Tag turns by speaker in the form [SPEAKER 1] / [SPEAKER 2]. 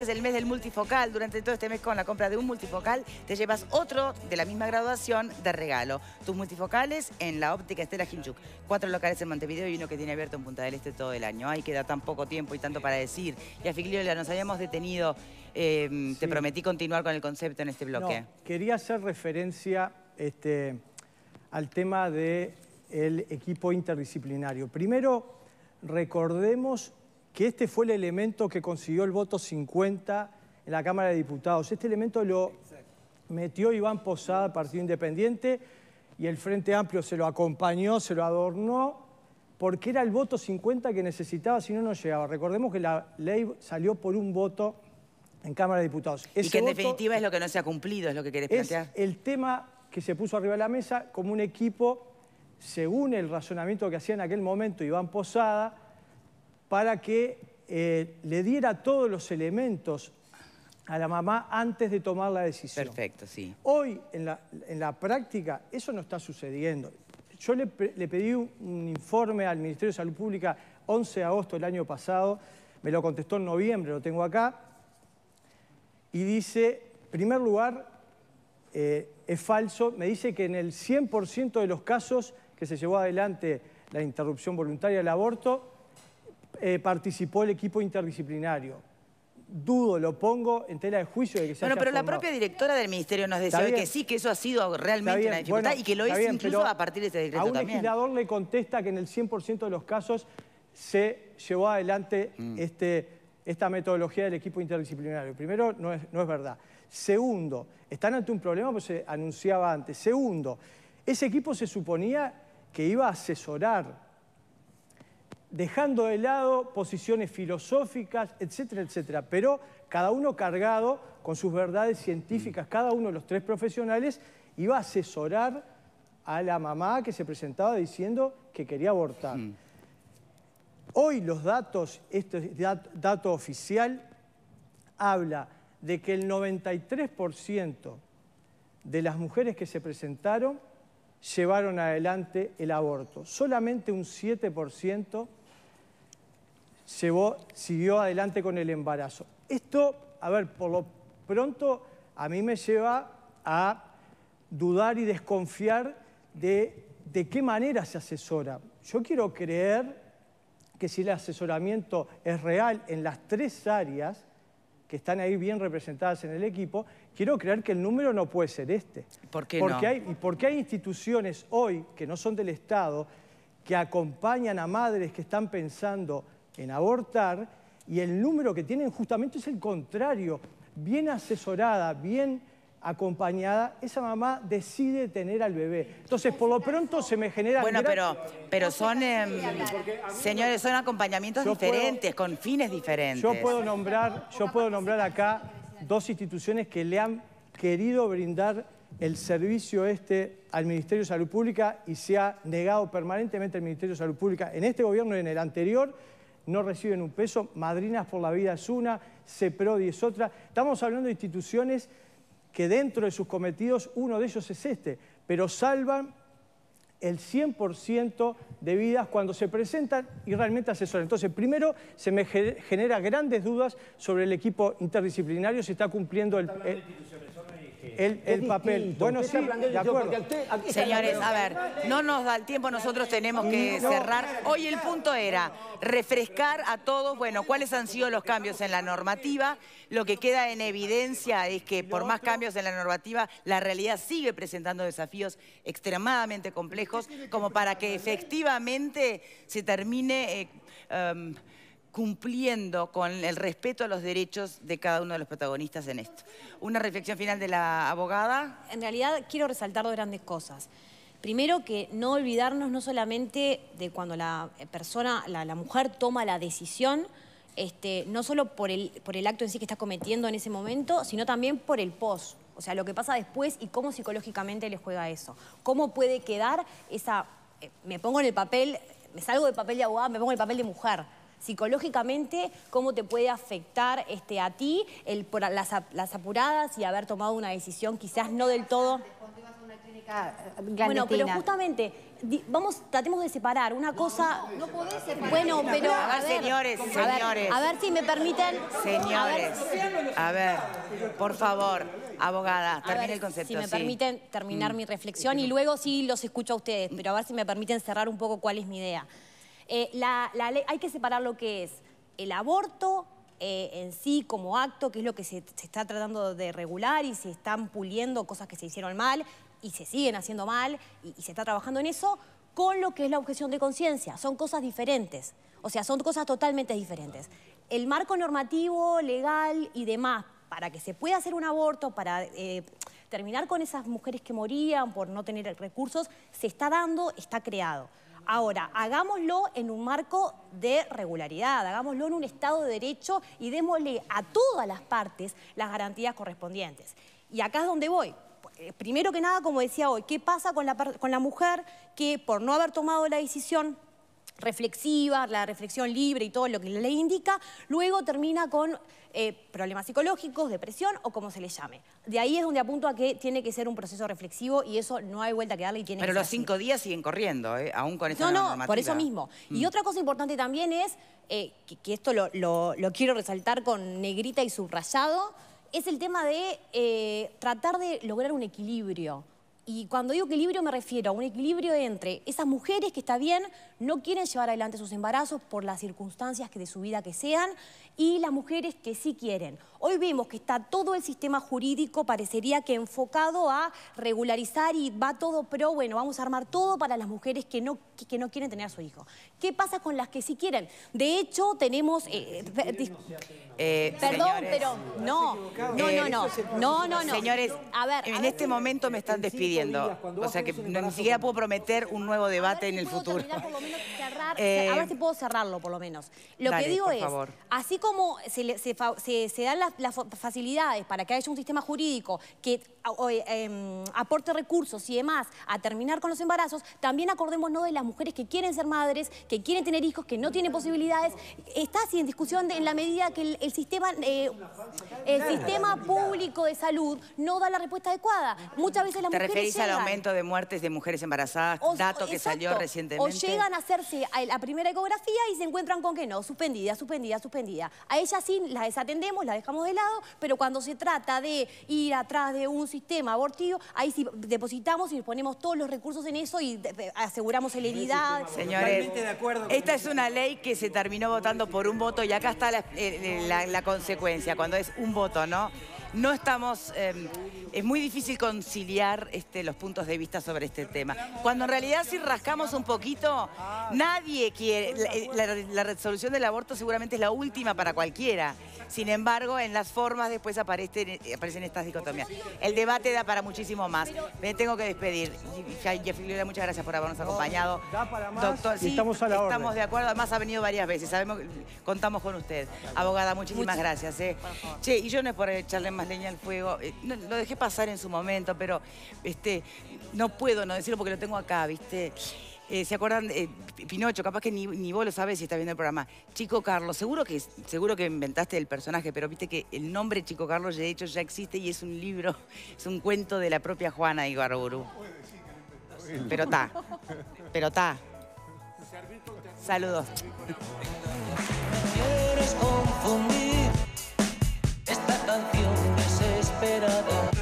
[SPEAKER 1] Es el mes del multifocal. Durante todo este mes con la compra de un multifocal te llevas otro de la misma graduación de regalo. Tus multifocales en la óptica Estela Hinchuk. Cuatro locales en Montevideo y uno que tiene abierto en Punta del Este todo el año. Ay, queda tan poco tiempo y tanto para decir. Y a Figliola nos habíamos detenido. Eh, te prometí continuar con el concepto en este bloque.
[SPEAKER 2] quería hacer referencia este, al tema del equipo interdisciplinario. Primero, recordemos que este fue el elemento que consiguió el voto 50 en la Cámara de Diputados. Este elemento lo metió Iván Posada, Partido Independiente, y el Frente Amplio se lo acompañó, se lo adornó, porque era el voto 50 que necesitaba, si no, no llegaba. Recordemos que la ley salió por un voto en Cámara de Diputados.
[SPEAKER 1] y que en definitiva es lo que no se ha cumplido, es lo que querés plantear.
[SPEAKER 2] Es el tema que se puso arriba de la mesa como un equipo, según el razonamiento que hacía en aquel momento Iván Posada, para que eh, le diera todos los elementos a la mamá antes de tomar la decisión.
[SPEAKER 1] Perfecto, sí.
[SPEAKER 2] Hoy, en la, práctica, eso no está sucediendo. Yo le, pedí un, informe al Ministerio de Salud Pública 11 de agosto del año pasado, me lo contestó en noviembre, lo tengo acá, y dice, en primer lugar, eh, es falso, me dice que en el 100% de los casos que se llevó adelante la interrupción voluntaria del aborto, eh, participó el equipo interdisciplinario. Dudo, lo pongo en tela de juicio de que se
[SPEAKER 1] Bueno, pero la propia directora del ministerio nos decía que sí, que eso ha sido realmente una dificultad y que lo hizo incluso a partir de ese decreto
[SPEAKER 2] también. A un legislador le contesta que en el 100% de los casos se llevó adelante mm. este, esta metodología del equipo interdisciplinario. Primero, no es, no es verdad. Segundo, están ante un problema, pues se anunciaba antes. Segundo, ese equipo se suponía que iba a asesorar dejando de lado posiciones filosóficas, etcétera, etcétera, pero cada uno cargado con sus verdades científicas, mm. cada uno de los tres profesionales iba a asesorar a la mamá que se presentaba diciendo que quería abortar. Mm. Hoy los datos, este dato oficial, habla de que el 93% de las mujeres que se presentaron llevaron adelante el aborto. Solamente un 7% siguió adelante con el embarazo. Esto, a ver, por lo pronto a mí me lleva a dudar y desconfiar de, de qué manera se asesora. Yo quiero creer que si el asesoramiento es real en las tres áreas que están ahí bien representadas en el equipo, quiero creer que el número no puede ser este.
[SPEAKER 1] ¿Por qué
[SPEAKER 2] porque
[SPEAKER 1] no?
[SPEAKER 2] Hay, y porque hay instituciones hoy que no son del Estado que acompañan a madres que están pensando en abortar y el número que tienen justamente es el contrario. Bien asesorada, bien acompañada, esa mamá decide tener al bebé. Entonces, por lo pronto se me genera...
[SPEAKER 1] Bueno, pero, pero son, em, señores, son acompañamientos diferentes, con fines diferentes.
[SPEAKER 2] Yo puedo, nombrar, yo puedo nombrar acá dos instituciones que le han querido brindar el servicio este al Ministerio de Salud Pública y se ha negado permanentemente el Ministerio de Salud Pública en este gobierno y en el anterior, no reciben un peso, Madrinas por la Vida es una, CEPRODI es otra. Estamos hablando de instituciones que dentro de sus cometidos uno de ellos es este, pero salvan el 100% de vidas cuando se presentan y realmente asesoran. Entonces, primero, se me genera grandes dudas sobre el equipo interdisciplinario, si está cumpliendo el el, papel. Bueno, sí, de acuerdo.
[SPEAKER 1] Señores, a ver, no nos da el tiempo, nosotros tenemos que cerrar. Hoy el punto era refrescar a todos, bueno, cuáles han sido los cambios en la normativa. Lo que queda en evidencia es que por más cambios en la normativa, la realidad sigue presentando desafíos extremadamente complejos como para que efectivamente se termine... Eh, em, cumpliendo con el respeto a los derechos de cada uno de los protagonistas en esto. Una reflexión final de la abogada.
[SPEAKER 3] En realidad quiero resaltar dos grandes cosas. Primero que no olvidarnos no solamente de cuando la persona, la, mujer toma la decisión, este, no solo por el, por el acto en sí que está cometiendo en ese momento, sino también por el post. O sea, lo que pasa después y cómo psicológicamente le juega eso. Cómo puede quedar esa... Eh, me pongo en el papel, me salgo del papel de abogada, me pongo en el papel de mujer psicológicamente, cómo te puede afectar este, a ti el, por las, apuradas y haber tomado una decisión quizás no del todo... Bueno, pero justamente, vamos, tratemos de separar una cosa... No podés separar. Bueno, pero...
[SPEAKER 1] A ver, señores, señores.
[SPEAKER 3] A ver, si me permiten...
[SPEAKER 1] Señores, a ver, por favor, abogada, termine el concepto.
[SPEAKER 3] Si me permiten terminar mm. mi reflexión y luego sí los escucho a ustedes, pero a ver si me permiten cerrar un poco cuál es mi idea. Eh, hay que separar lo que es el aborto eh, en sí como acto, que es lo que se, está tratando de regular y se están puliendo cosas que se hicieron mal y se siguen haciendo mal y, y se está trabajando en eso, con lo que es la objeción de conciencia. Son cosas diferentes, o sea, son cosas totalmente diferentes. El marco normativo, legal y demás, para que se pueda hacer un aborto, para eh, terminar con esas mujeres que morían por no tener recursos, se está dando, está creado. Ahora, hagámoslo en un marco de regularidad, hagámoslo en un Estado de Derecho y démosle a todas las partes las garantías correspondientes. Y acá es donde voy. Eh, primero que nada, como decía hoy, ¿qué pasa con la, con la mujer que por no haber tomado la decisión reflexiva, la reflexión libre y todo lo que la ley indica, luego termina con eh, problemas psicológicos, depresión o como se le llame. De ahí es donde apunto a que tiene que ser un proceso reflexivo y eso no hay vuelta que darle y tiene
[SPEAKER 1] Pero
[SPEAKER 3] los
[SPEAKER 1] cinco días siguen corriendo, ¿eh? aún con esa
[SPEAKER 3] No, no, por eso mismo. Y mm. otra cosa importante también es, eh, que, esto lo, lo, quiero resaltar con negrita y subrayado, es el tema de tratar de lograr un equilibrio. Y cuando digo equilibrio me refiero a un equilibrio entre esas mujeres que está bien, no quieren llevar adelante sus embarazos por las circunstancias que de su vida que sean, y las mujeres que sí quieren. Hoy vemos que está todo el sistema jurídico, parecería que enfocado a regularizar y va todo pero bueno, vamos a armar todo para las mujeres que no, que, no quieren tener a su hijo. ¿Qué pasa con las que sí quieren? De hecho, tenemos... Eh, eh, perdón, pero no, no, no, no, no, no, no.
[SPEAKER 1] Señores, a ver, en este momento me están despidiendo. O sea que ni siquiera puedo prometer un nuevo debate en el futuro.
[SPEAKER 3] a ver si puedo cerrarlo por lo menos. Lo que digo es, así como se, dan las, facilidades para que haya un sistema jurídico que em, aporte recursos y demás a terminar con los embarazos, también acordémonos de las mujeres que quieren ser madres, que quieren tener hijos, que no tienen posibilidades. Está así en discusión en la medida que el, sistema, eh, el sistema público de salud no da la respuesta adecuada. Muchas veces las mujeres
[SPEAKER 1] al aumento de muertes de mujeres embarazadas, dato que salió recientemente.
[SPEAKER 3] O llegan a hacerse la primera ecografía y se encuentran con que no, suspendida, suspendida, suspendida. A ellas sí las desatendemos, las dejamos de lado, pero cuando se trata de ir atrás de un sistema abortivo, ahí sí depositamos y ponemos todos los recursos en eso y aseguramos celeridad.
[SPEAKER 1] Señores, esta es una ley que se terminó votando por un voto y acá está la, eh, la consecuencia, cuando es un voto, ¿no? No estamos... Em, es muy difícil conciliar este, los puntos de vista sobre este tema. Cuando en realidad si rascamos un poquito, nadie quiere... La, resolución del aborto seguramente es la última para cualquiera. Sin embargo, en las formas después aparecen, aparecen estas dicotomías. El debate da para muchísimo más. Me tengo que despedir. Jeffrey muchas gracias por habernos acompañado.
[SPEAKER 2] Doctor, sí, estamos a la
[SPEAKER 1] Estamos de acuerdo. Además ha venido varias veces. Sabemos, contamos con usted. Abogada, muchísimas gracias. ¿eh? Che, y yo no es por echarle más leña al fuego. Eh, lo dejé pasar en su momento, pero este, no puedo no decirlo porque lo tengo acá, ¿viste? Eh, ¿Se acuerdan? Eh, Pinocho, capaz que ni, vos lo sabes si estás viendo el programa. Chico Carlos, seguro que, seguro que inventaste el personaje, pero viste que el nombre Chico Carlos de hecho ya existe y es un libro, es un cuento de la propia Juana Igarburu. Pero está, pero está. Saludos. Quieres confundir esta canción desesperada.